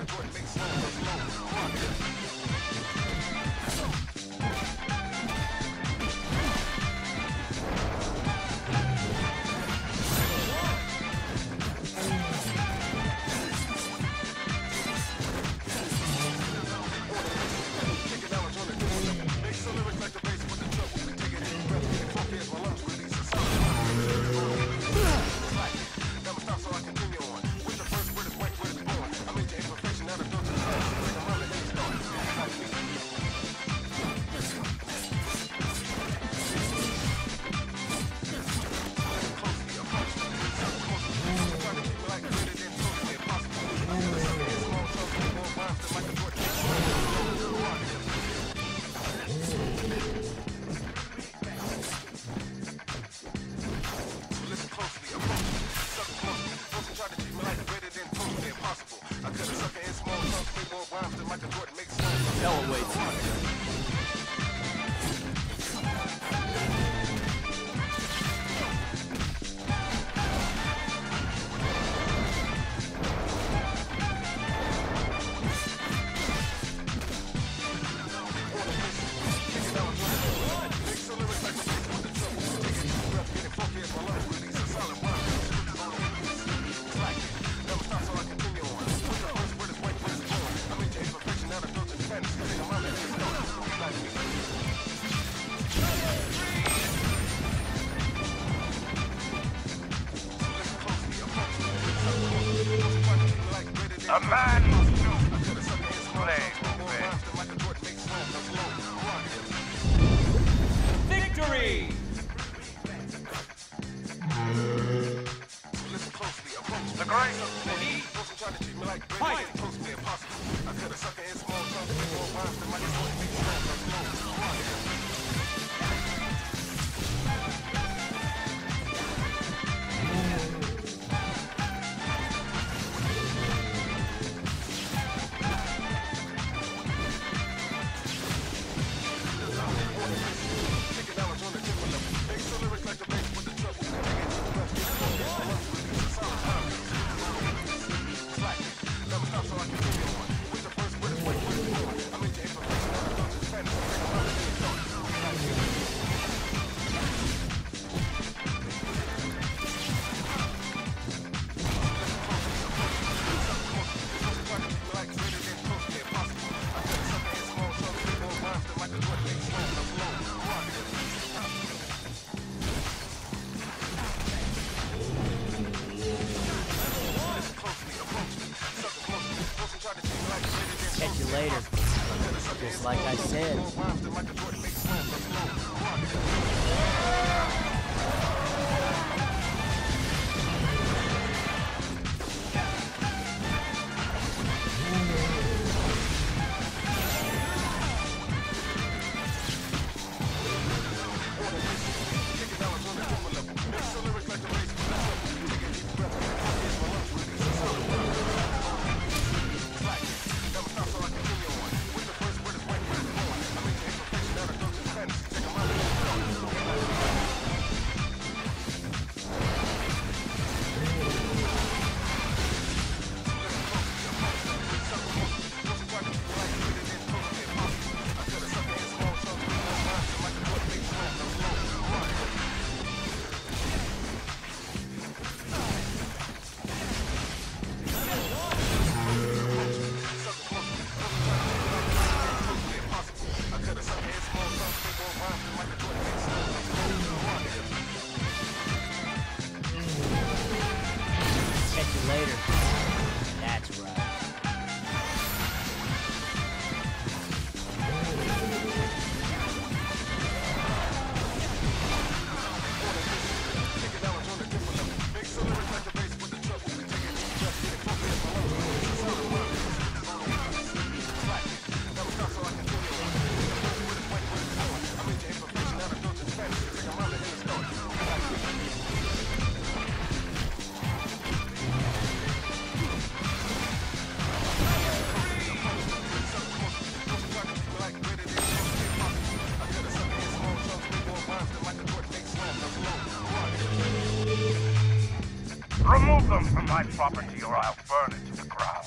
A man to play with. Victory! The great! Catch later. Just like I said. Them from my property or I'll burn it to the ground.